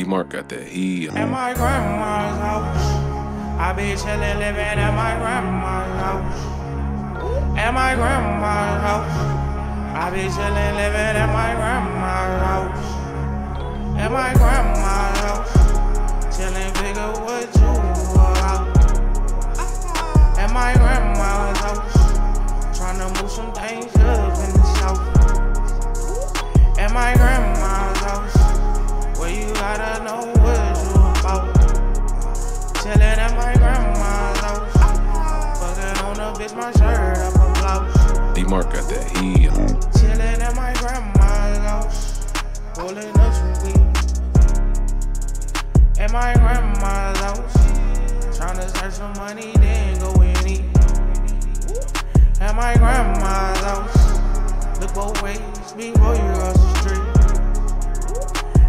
Dee Marc got that heat. At my grandma's house. I be chillin', living at my grandma's house. At my grandma's house. I be chillin', living at my grandma's house. At my grandma's house. Chillin', figure what you about. At my grandma's house. Tryna move some things up in the south. At my grandma's my up a blouse. Dee Marc got that heat. Chillin' at my grandma's house. Rolling up some weed. At my grandma's house. Tryna search some money, then go and eat. At my grandma's house. Look both ways before you cross the street.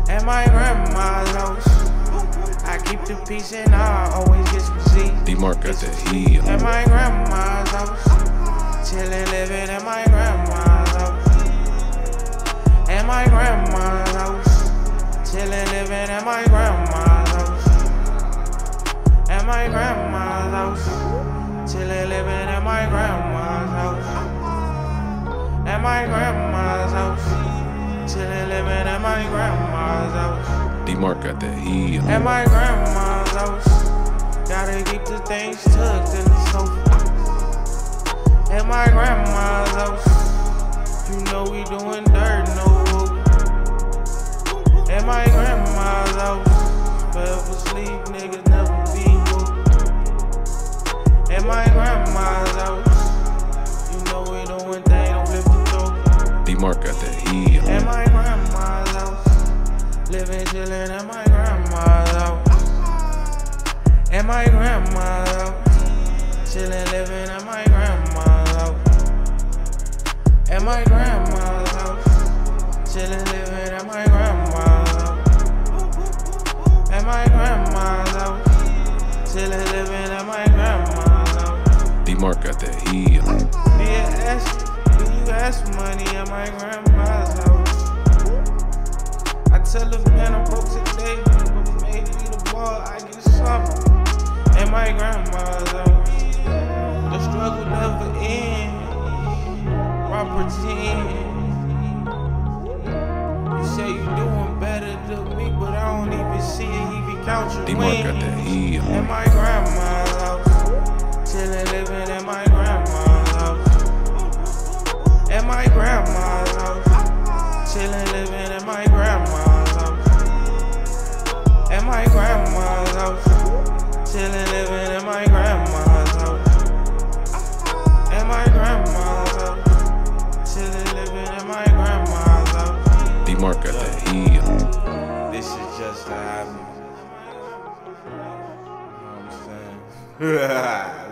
At my grandma's house. I keep the peace and I always get some seeds. Dee Marc got that heat. At my grandma's house. Chillin', living at my grandma's house. At my grandma's house. Chillin', living at my grandma's house. At my grandma's house. Chillin', living at my grandma's house. At my grandma's house. Chillin', living at my grandma's house. Dee Marc got that heat. At my grandma's house. Gotta keep the things tucked in the sofa. My grandma's house. You know we doing dirt, no hope. At my grandma's house. Forever sleep, niggas never be woke. At my grandma's house. You know we doing things, don't flip the dope. Dee Marc got that heat. At my grandma's house. Living, chillin' at my grandma's house. At my grandma's house. Chillin', got that heat. You ask, do you ask money at my grandma's house? I tell the man I'm broke today, but maybe the ball I get something at my grandma's house. The struggle never ends. You say you doing better than me, but I don't even see it. Even count your Dee Marc got that heat. At my grandma's Dee Marc got that heat. Um, this is just a habit. You know what I'm saying?